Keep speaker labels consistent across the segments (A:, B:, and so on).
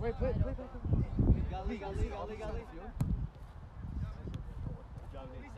A: Wait,
B: play, play, play.
C: Liga, liga, liga, liga.
B: Good
C: job,
B: Nate.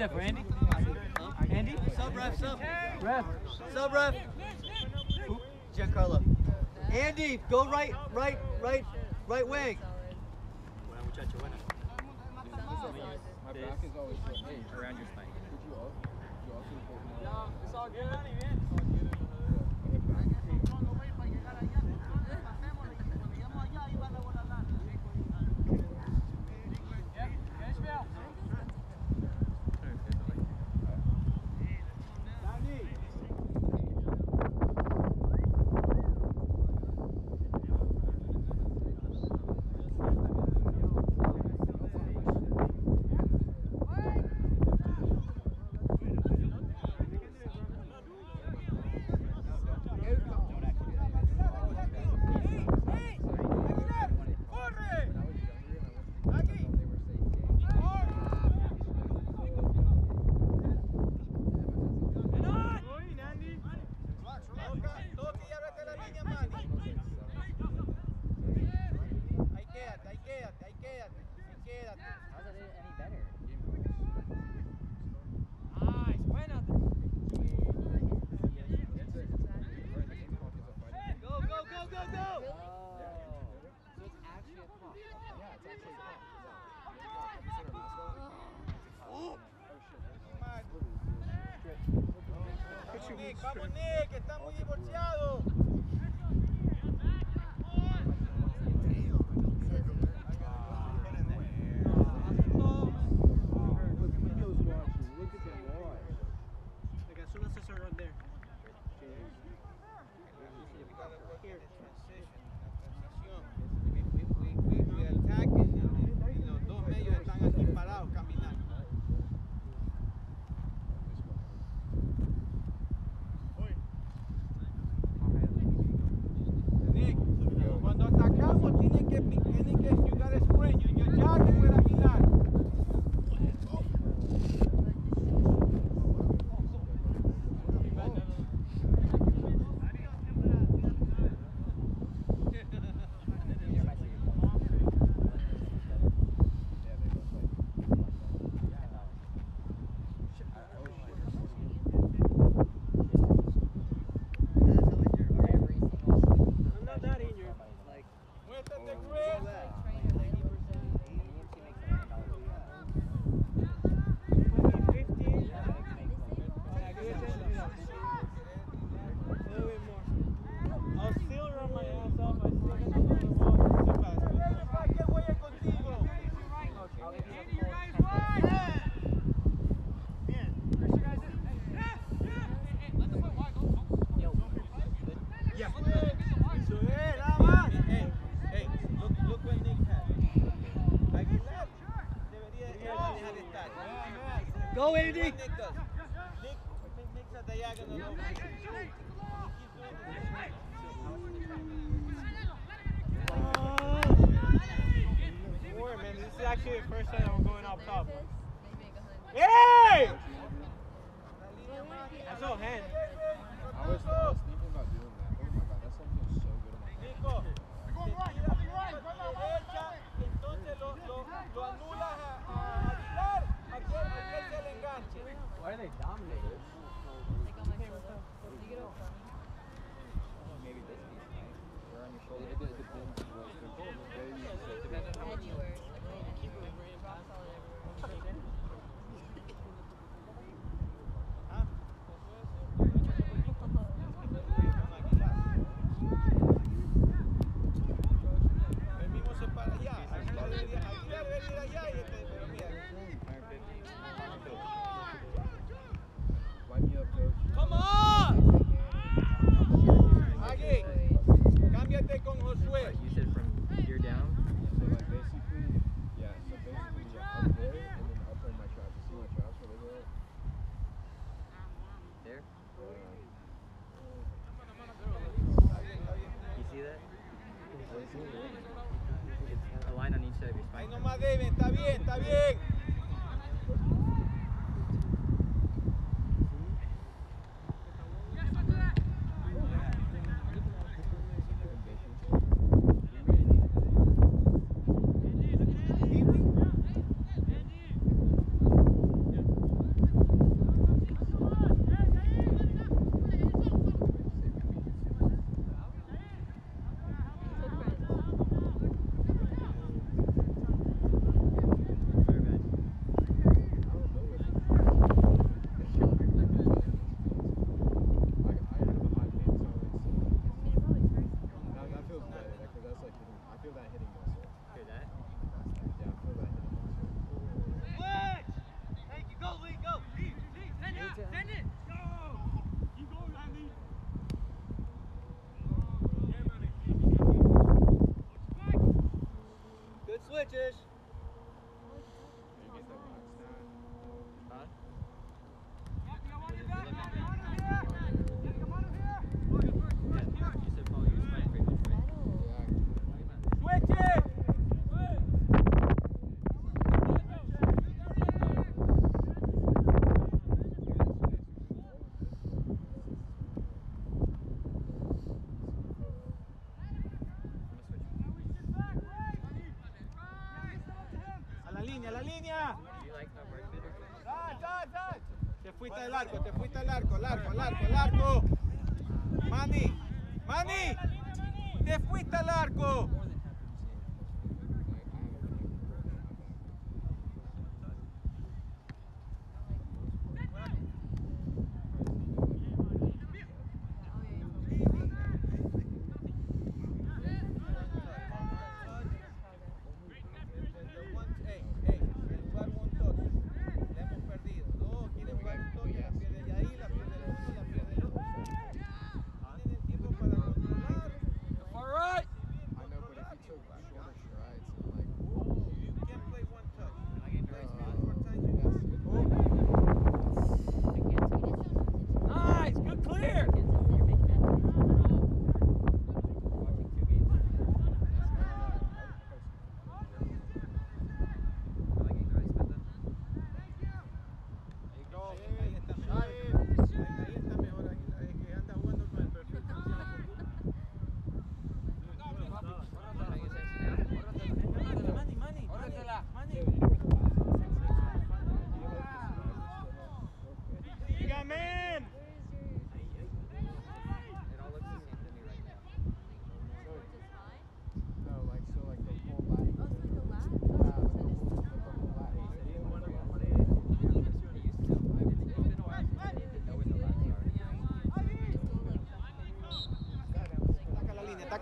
B: that for Andy? Andy? Sub ref, sub. Ref. Sub ref. Oop, Giancarlo. Andy, go right, right, right, right wing.
D: Around your spine. No,
C: it's all good. Nick, vamos Nick, estamos divorciados.
E: they
B: dominated.
E: Like on my shoulder. You get over.
B: Maybe this piece, right? On your shoulder.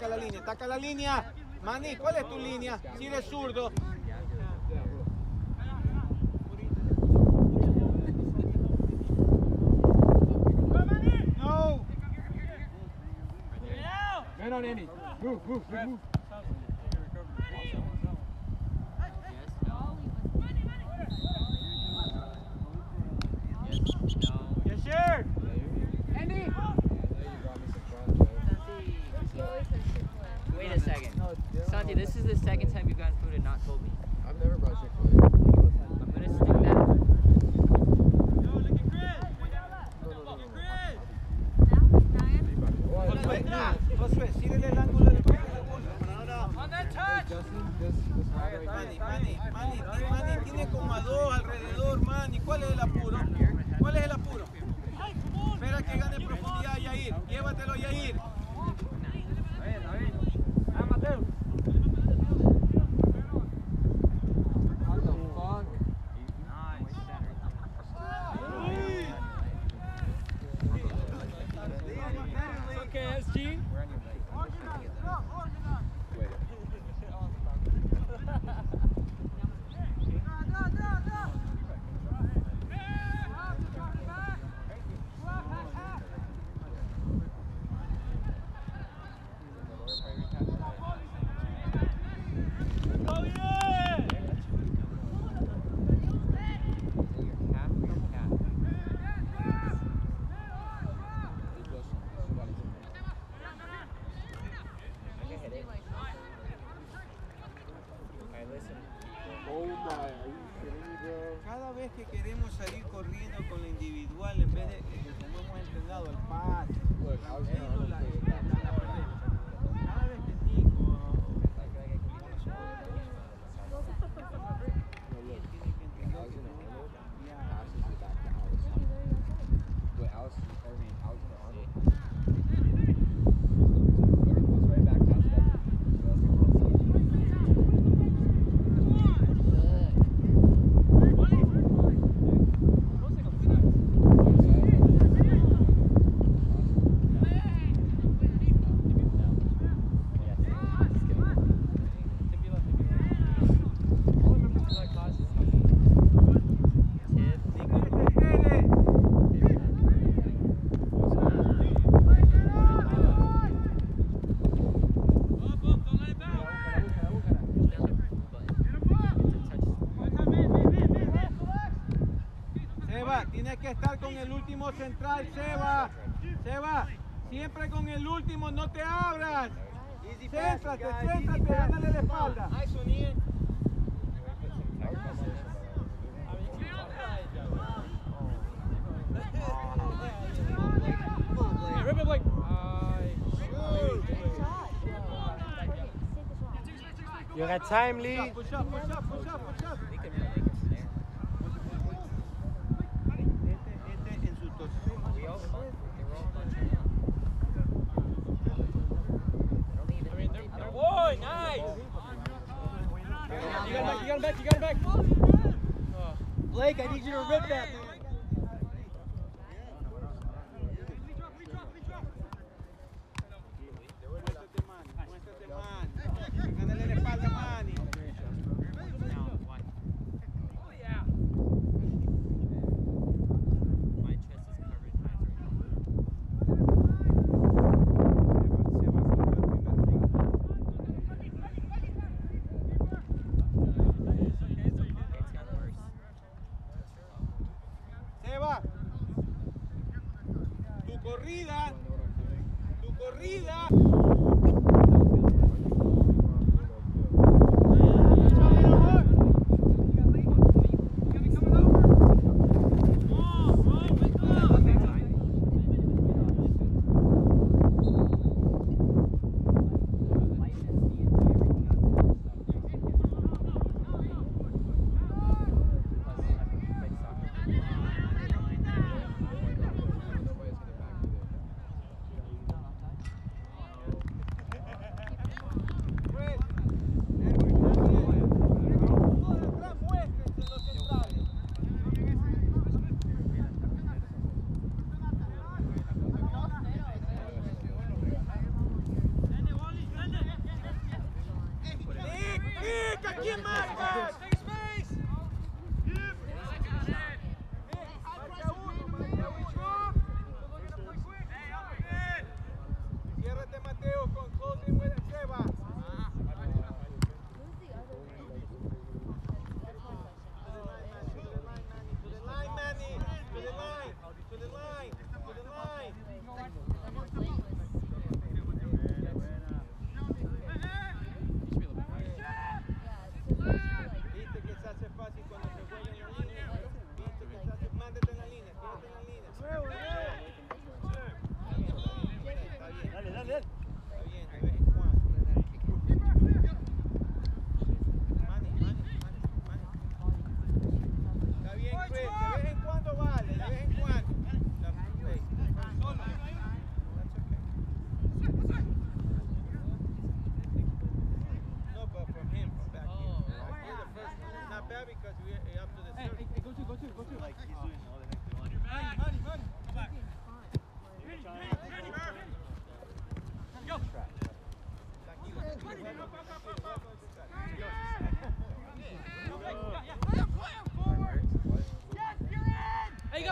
C: la línea, ataca la línea. Mani, ¿cuál es tu línea? Si eres zurdo. No. último central, Seba. Seba, siempre con el último, no te abras. Céntrate, céntrate, gánale la espalda.
F: You're at time, Lee.
C: Push up, push up, push up.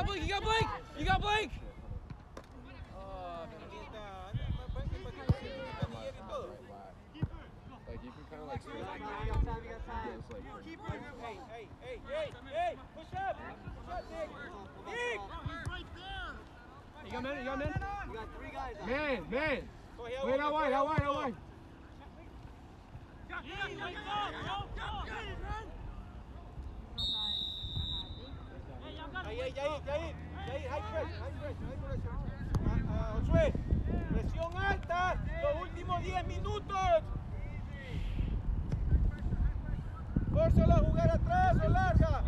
G: Blake, you
B: got Blake, you got Blake. You got
G: time, you
F: men, you got men.
G: You got three guys.
F: Man, man. Wait, that wide,
C: that wide,
F: that wide. Yeah,
C: yeah,
F: yeah, yeah.
C: Yair, Yair, Yair, Yair, high pressure, high pressure, high pressure. Ah, ah, Josué, presión alta, los últimos 10 minutos. Fórzalo a jugar atrás o larga.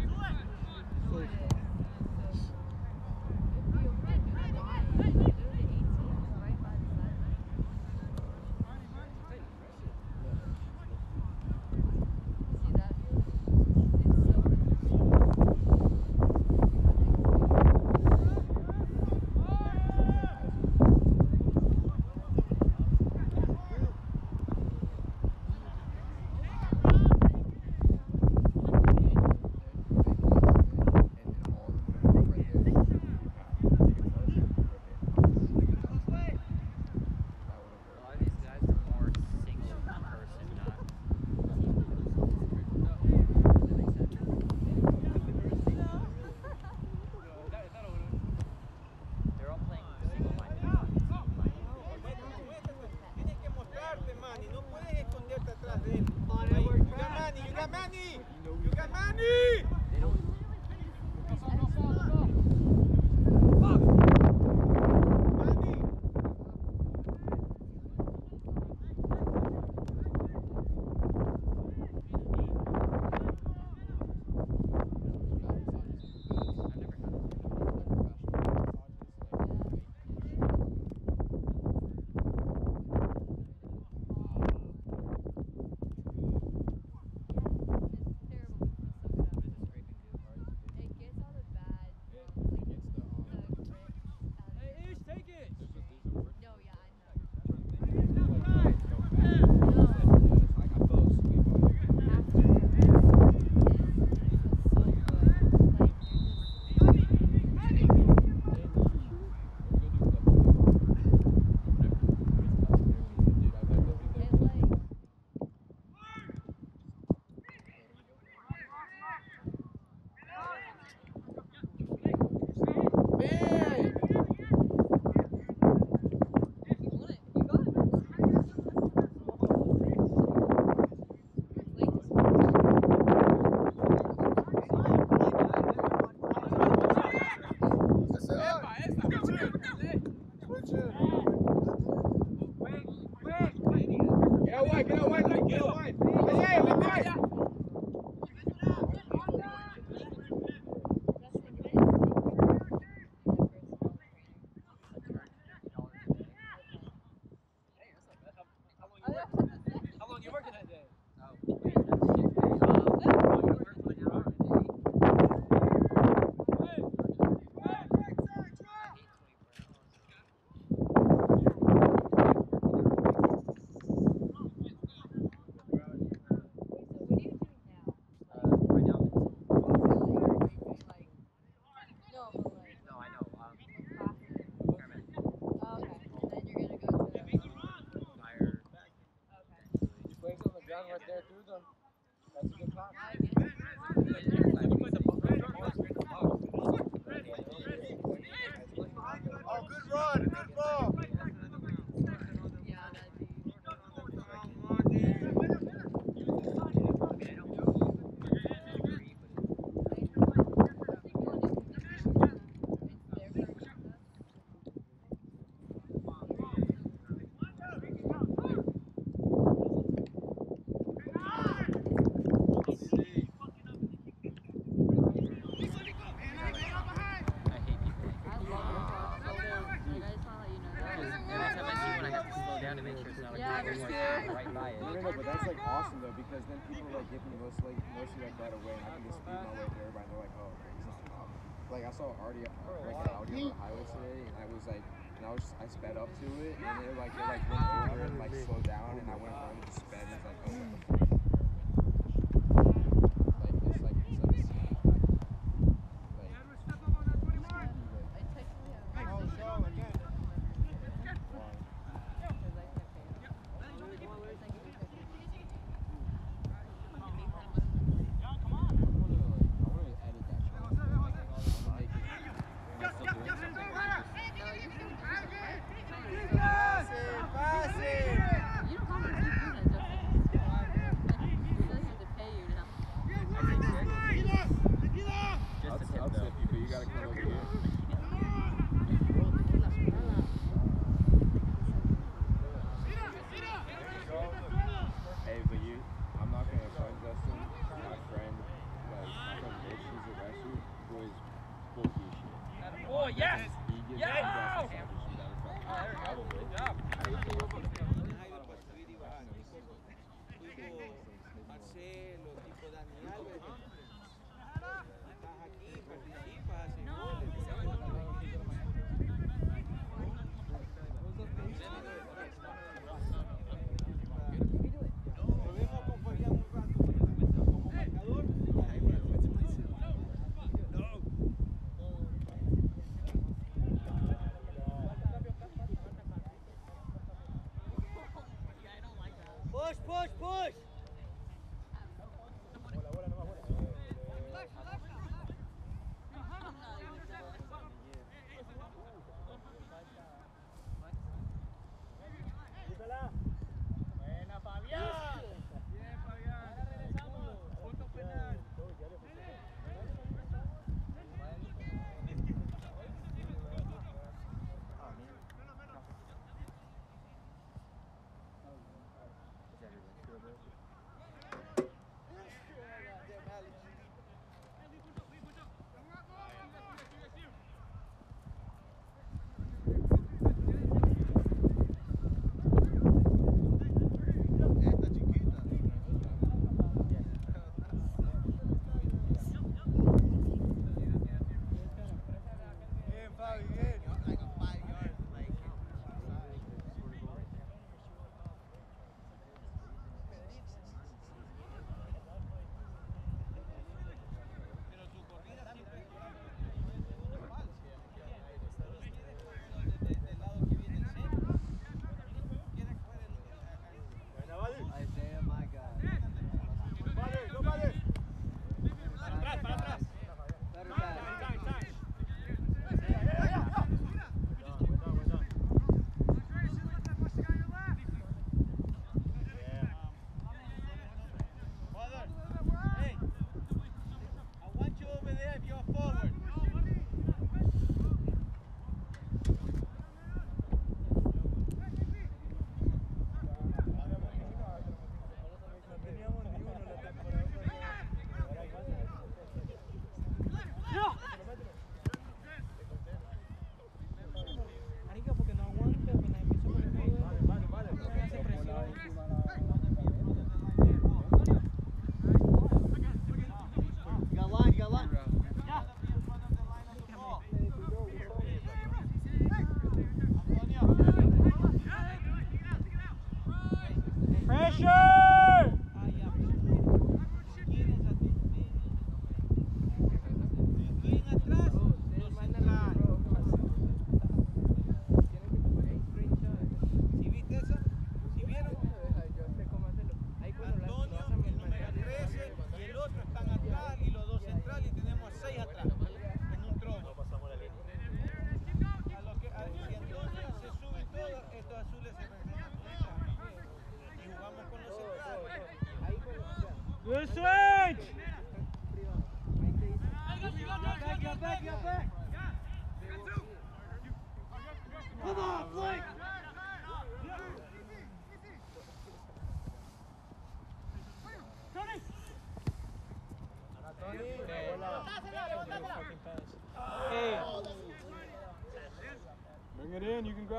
H: Sure it's like
A: Yeah,
H: going like
A: understand.
H: right by it.
B: No, no, no, but that's like awesome though because then people like give me most like mostly like right away and I can just speed my way through everybody and they're like, oh, he's just a cop. Like I saw Audi like an Audi on the highway today and I was like and I was just, I sped up to it and they like they like went over and like slowed down and I went of it sped and it's like oh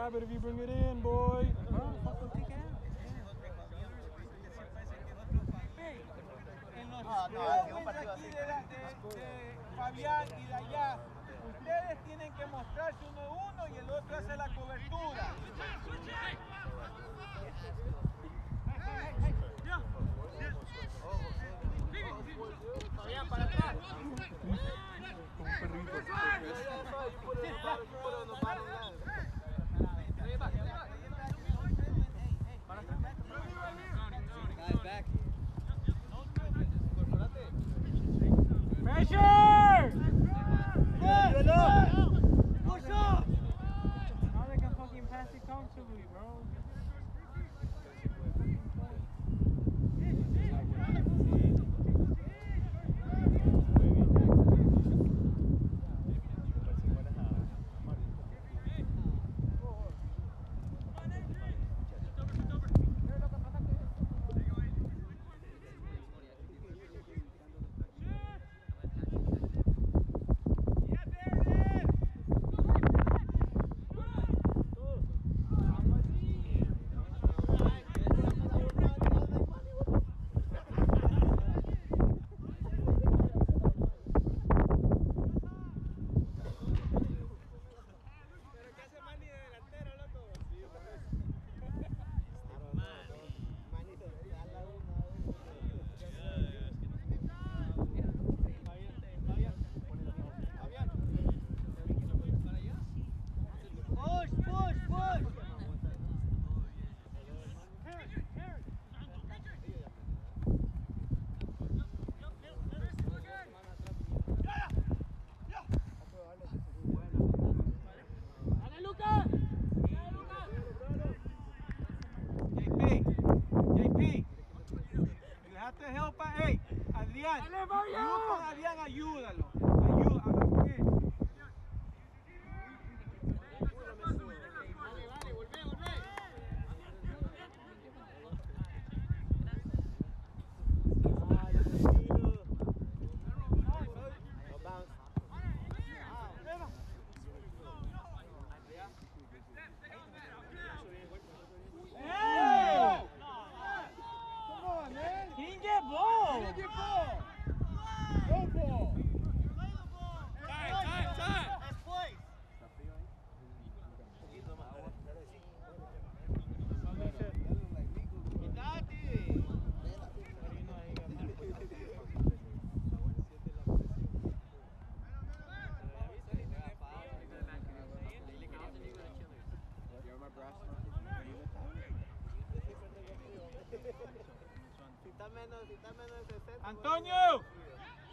B: grab it if you bring it in, boy.
I: Antonio,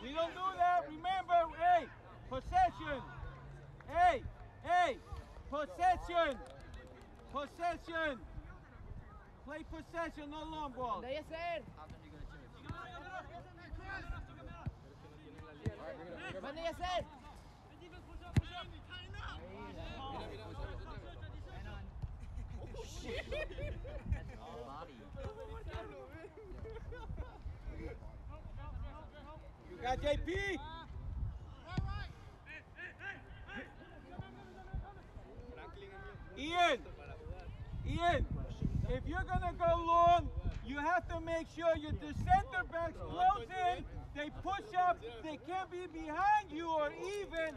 I: we don't do that. Remember, hey, possession. Hey, hey, possession. Possession. Play possession, no long ball.
C: Debe ser. ¿Dónde debe ser?
I: Got JP? Ian, Ian, if you're gonna go long, you have to make sure you the center backs close in. They push up. They can't be behind you or even.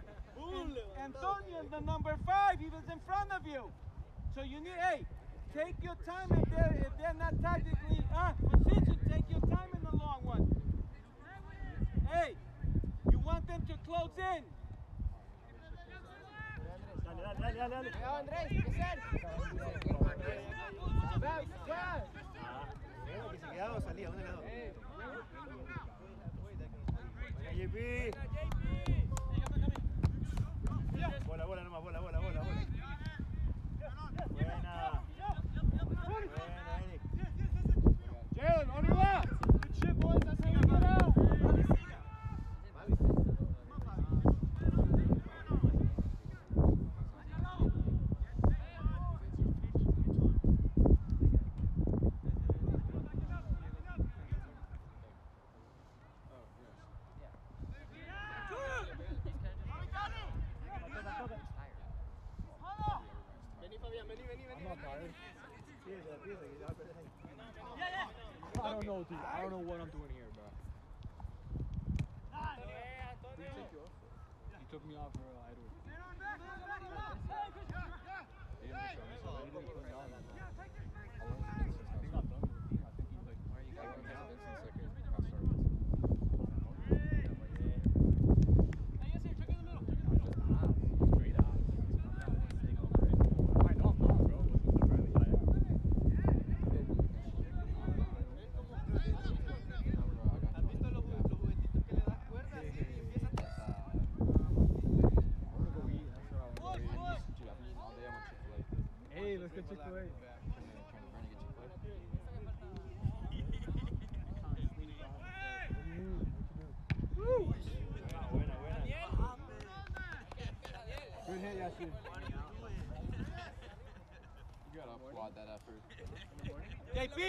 I: And Antonio, the number five, he was in front of you. So you need, hey, take your time if they're if they're not tactically uh. Take your time in the long one. Hey, you want them to close in.
C: Cuidado, Andrés, debe ser. Ve, ve.
J: Que se quedaba o salía, una de las dos. JP. Bola, bola nomás, bola, bola, bola, bola. Buena. Buena, Eric.
B: Jalen, on your left. Good shit, boys. That's how we get out. I'm not tired.
J: Piensa, piensa que ya va a perder ahí.
B: I don't know, what I'm doing Hey, let's get Chick-fil-A.
J: Buena, buena, buena.
B: Good hit, Yasin.
K: You gotta applaud that effort.
I: JP,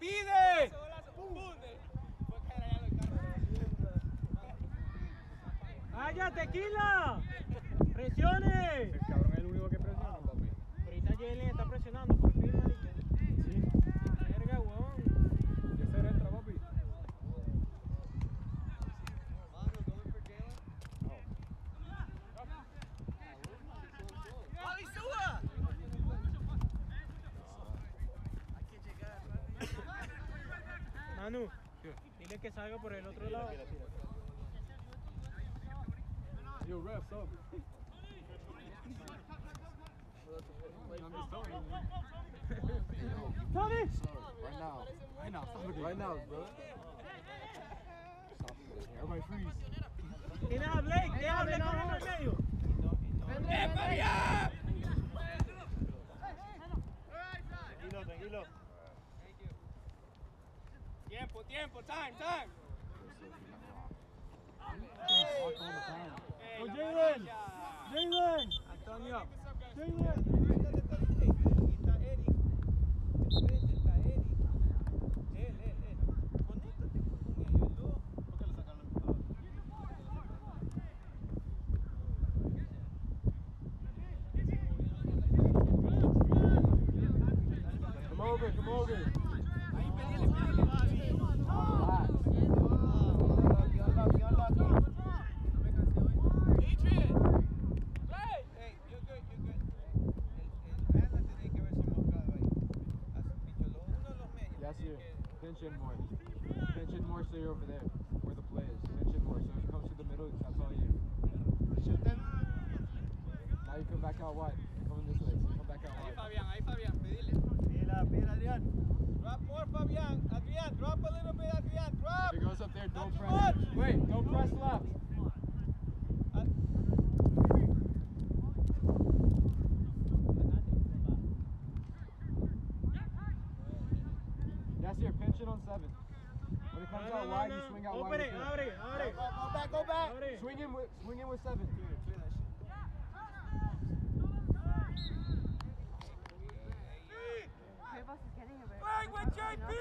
I: pide.
L: ¡Vaya, tequila! ¡Presione! Salga por el otro lado.
B: Yo, ref, sub. I'm just telling you.
L: Tony!
K: Right now.
B: Right now, stop
K: Right now, bro. Stop
B: Everybody freeze.
L: Tienes a Blake, deja a correr en el medio.
J: Tranquilo,
I: Tiempo, time, time.
M: Go Jalen! Jalen!
C: Antonio.
M: Jalen!
C: Está Eric. Enfrente está Eric. Él, él, él. Conéctate con ellos, ¿no?
B: Come over, come over.
C: Hey, you're good, you're good. El, el Ana tiene que haberse moscado ahí. Has dicho, lo- uno de los medios.
B: Yes,
C: tiene
B: you.
C: que-
B: Pinch in more. Pinch in more so you're over there, where the play is. Pinch in more. So if it comes to the middle, that's all you. Now you come back out wide. Coming this way. Come back out
C: Ahí
B: wide.
C: Fabián, ahí Fabián, pedile.
N: Pila, pila, Adrián.
C: Drop more, Fabián. Adrián, drop a little bit, Adrián, drop.
B: If it goes up there, don't press. Wait, don't press left.
C: Ad-
B: Yes, you're pinching on seven. When it comes out wide, you swing out
M: Open
B: wide.
M: it, abre, abre.
N: Go back, go back.
M: Abre.
B: Swing in with swing in with seven.
A: Cuevas is getting it, but
C: Bang with
A: it's not-
C: JP!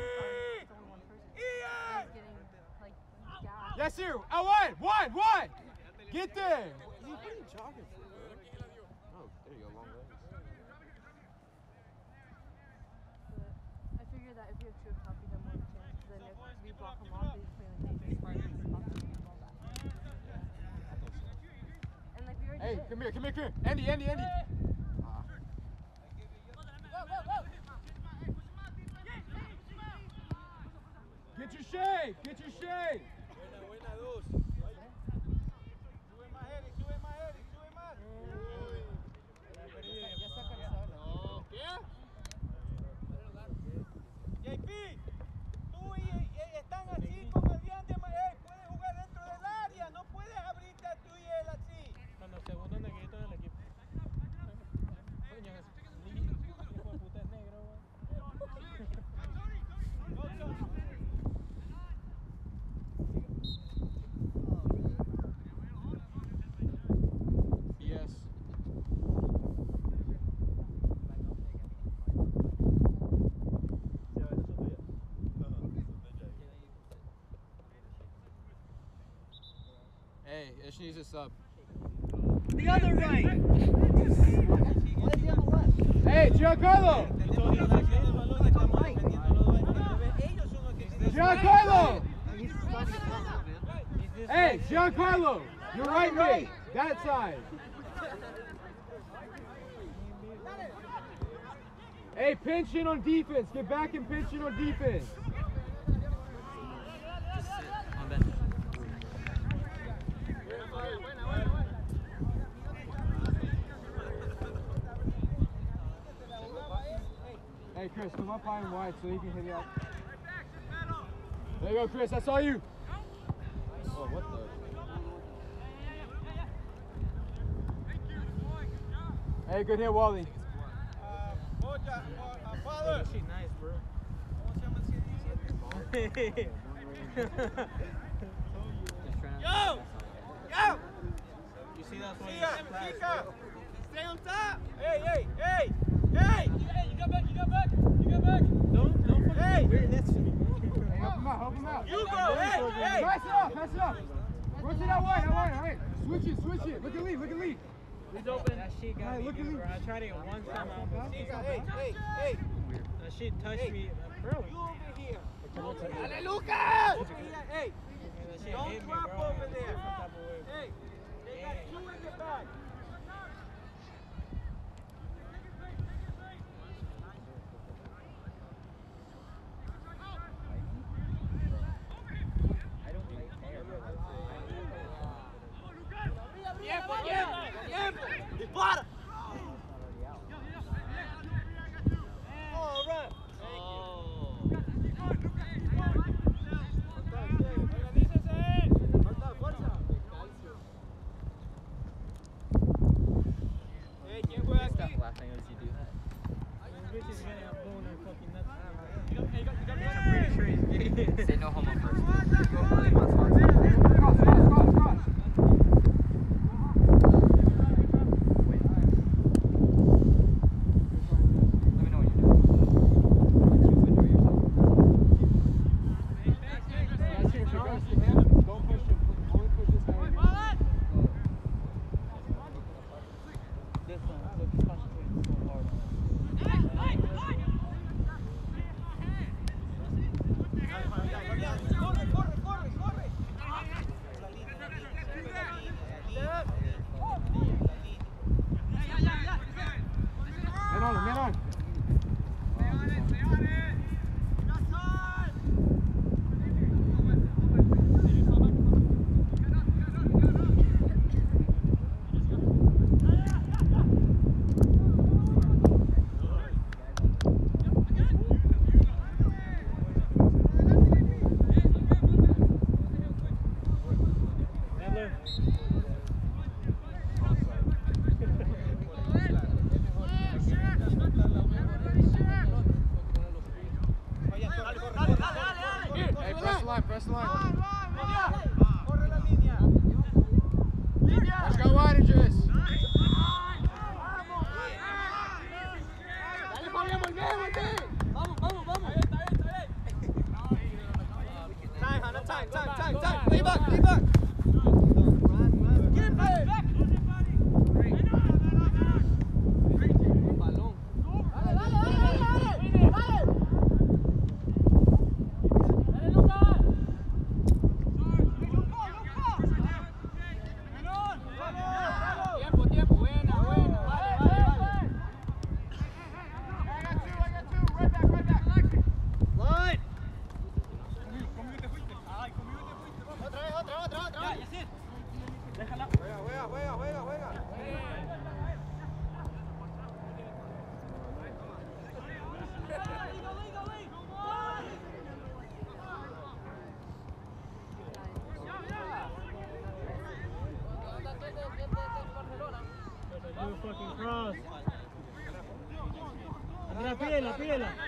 A: it's only one person.
C: Ian!
A: He's getting like gassed.
B: Yes, you. Out wide. Wide, wide. Get there.
O: What are you jogging for, bro? Oh, there you go, long legs.
A: But I figured that if you have two up top, you have more of a chance. Then if we block them off, they just play like dangerous parts and stop them and all that. And like we already
B: Hey,
A: did.
B: come here, come here, come here. Andy, Andy, Andy. Get your shade. Get your shade. Hey, needs a sub.
N: The other right. Where's the other left?
B: Hey, Giancarlo!
C: Tenemos la posición del balón, estamos defendiendo los dos. Ellos son los que tienen
B: Giancarlo!
N: He's starting to come out, man.
B: Hey, Giancarlo! You're right mid. That side. Hey, pinch in on defense. Get back and pinch in on defense.
H: Just sit on bench.
B: Hey, Chris, come up high and wide so he can hit it out. There you go, Chris. That's all you.
O: Oh, what the?
B: Hey, good hit, Wally.
C: Boya, Bo- Father.
M: She nice, bro.
C: ¿Cómo se llama el CD?
H: Just trying to.
C: Yo! Yo!
M: You see that's why
C: Siga,
M: you splash,
C: Stay on top. Hey, hey, hey, hey! Hey, you got back, you got back, you got back.
M: Don't, don't fucking
C: Hey!
M: weird next to me.
B: Hey, help him out, help him out.
C: You go, hey, hey!
B: Pass it up, pass it up. Rotate out wide, out wide, all right. Switch it, switch it. Look at Lee, look at Lee.
M: He's open. That shit got
B: Alright,
M: me,
B: look at
M: bro.
B: me.
M: I tried to get one time out, but
C: hey, hey, hey!
M: that shit touched
C: Hey.
M: me, uh, bro.
C: You over here.
M: Dale,
C: Lucas! Hey, don't
M: hit me,
C: drop over there.
M: different type of way.
C: Hey, they got two in the back. Tiempo, tiempo, tiempo. Dispara. 回来了。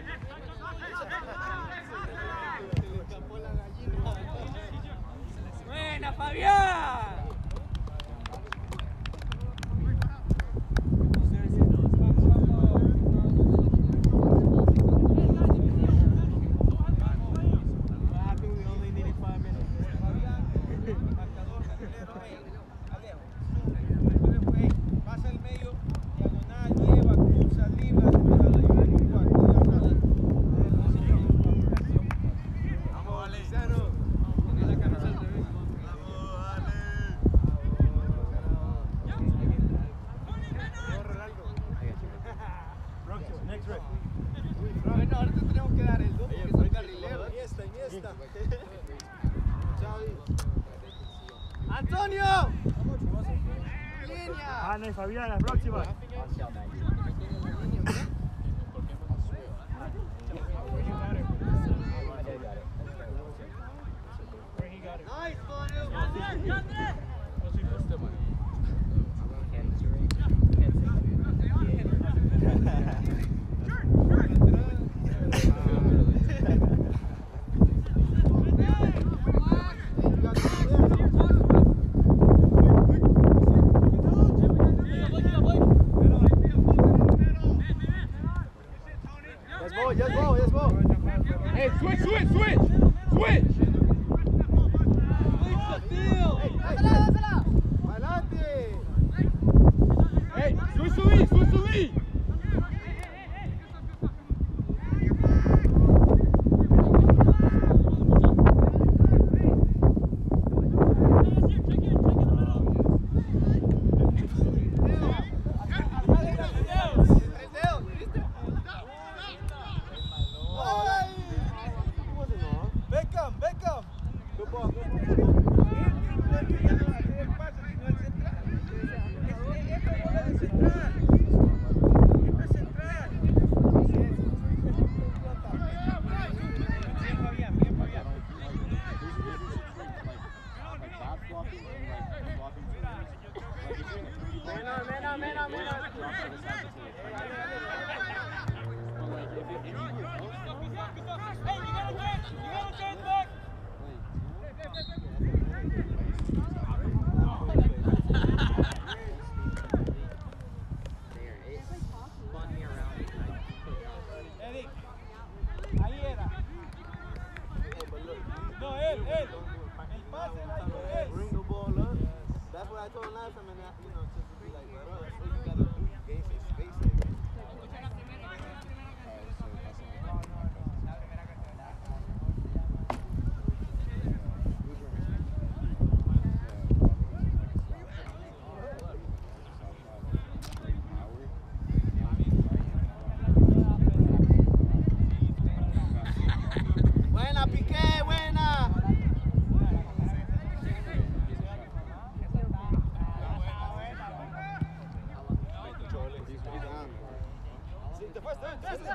B: sabía de las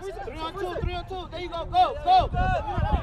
B: Three on two, three on two. There you go, go, go. go.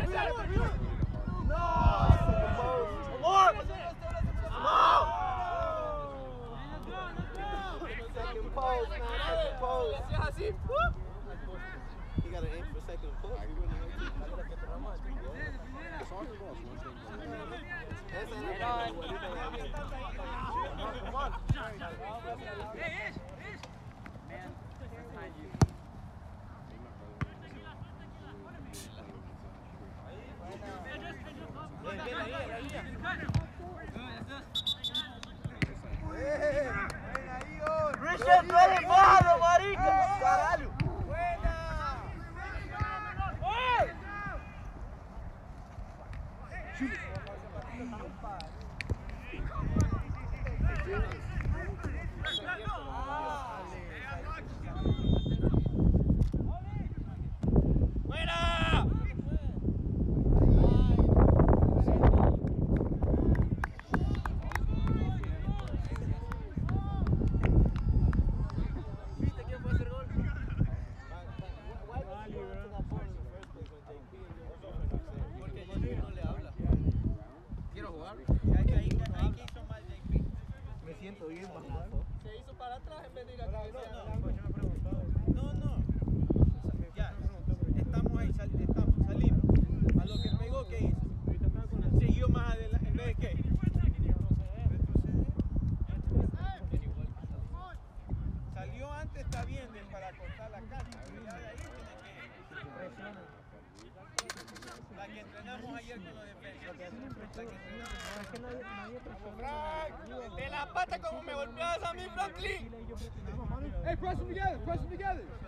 B: Press them together.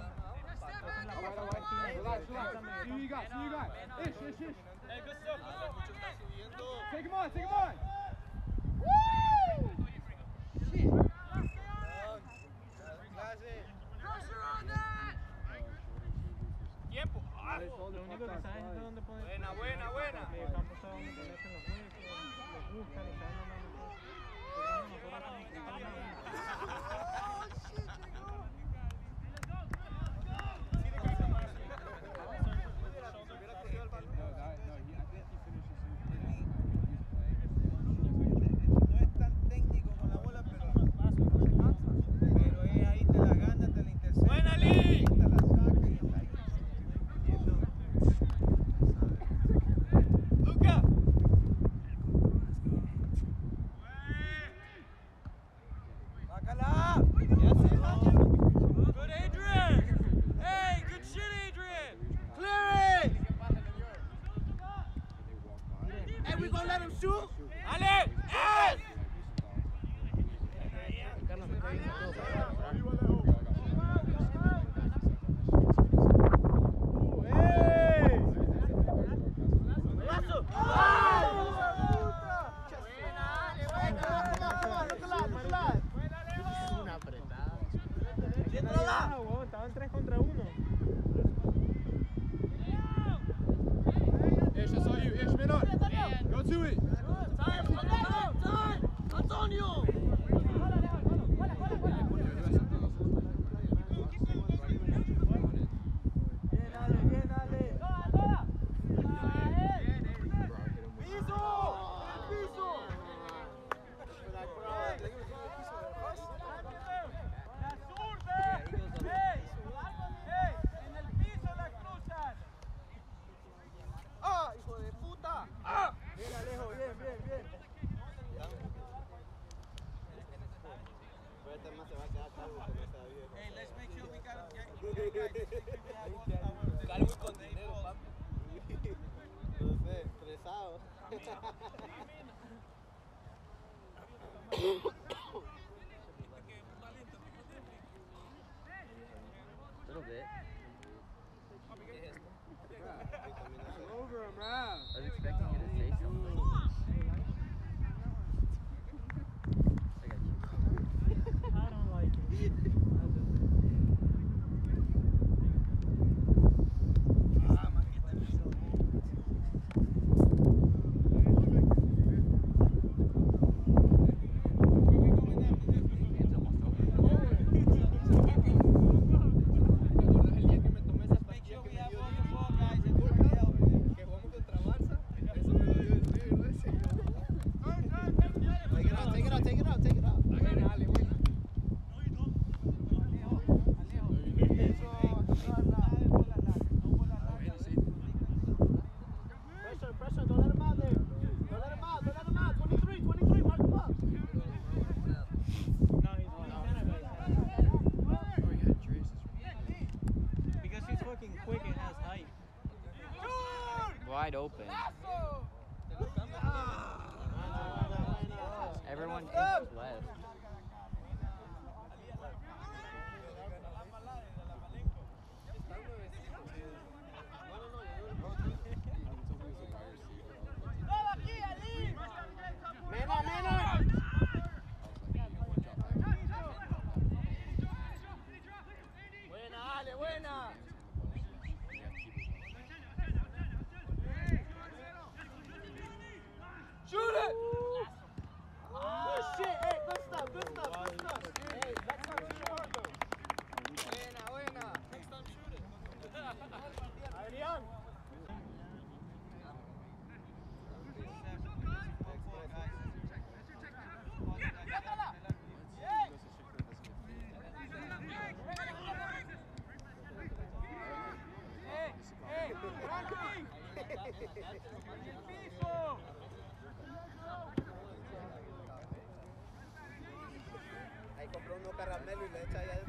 M: uno
P: caramelo y le echa
Q: allá